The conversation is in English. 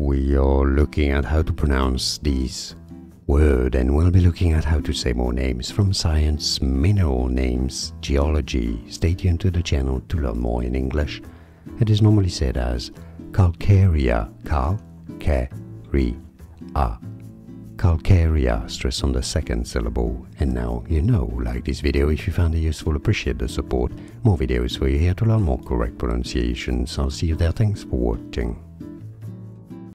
we are looking at how to pronounce these word and we'll be looking at how to say more names from science, mineral names, geology. Stay tuned to the channel to learn more in English. It is normally said as calcarea, calcarea, calcarea, stress on the second syllable. And now you know, like this video if you found it useful, appreciate the support. More videos for you here to learn more correct pronunciations. I'll see you there, thanks for watching.